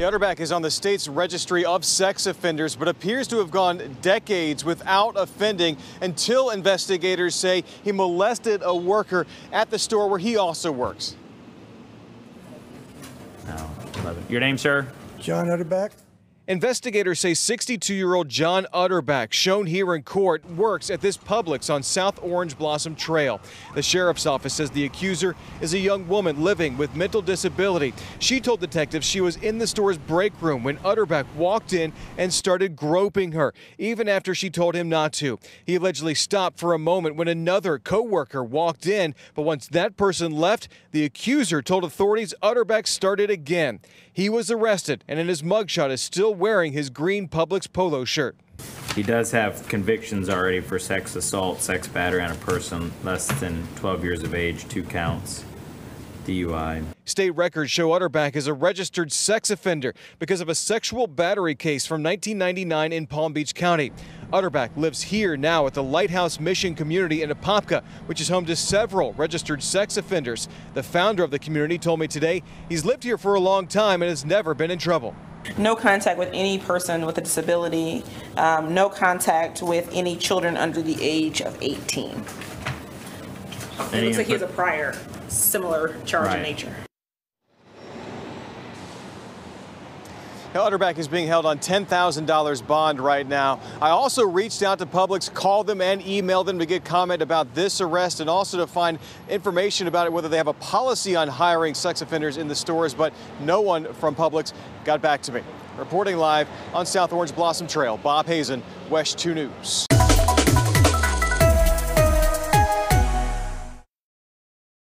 Utterback is on the state's registry of sex offenders, but appears to have gone decades without offending until investigators say he molested a worker at the store where he also works. Oh, love it. Your name, sir? John Utterback. Investigators say 62 year old John Utterback, shown here in court, works at this Publix on South Orange Blossom Trail. The sheriff's office says the accuser is a young woman living with mental disability. She told detectives she was in the store's break room when Utterback walked in and started groping her, even after she told him not to. He allegedly stopped for a moment when another co worker walked in, but once that person left, the accuser told authorities Utterback started again. He was arrested and in his mugshot is still wearing his green Publix polo shirt. He does have convictions already for sex assault, sex battery on a person less than 12 years of age, two counts, DUI. State records show Utterback is a registered sex offender because of a sexual battery case from 1999 in Palm Beach County. Utterback lives here now at the Lighthouse Mission Community in Apopka, which is home to several registered sex offenders. The founder of the community told me today he's lived here for a long time and has never been in trouble. No contact with any person with a disability, um, no contact with any children under the age of 18. It Any looks like he has a input? prior similar charge in Right. nature. Utterback is being held on $10,000 bond right now. I also reached out to Publix, called them and emailed them to get comment about this arrest and also to find information about it, whether they have a policy on hiring sex offenders in the stores, but no one from Publix got back to me. Reporting live on South Orange Blossom Trail, Bob Hazen, WESH 2 News.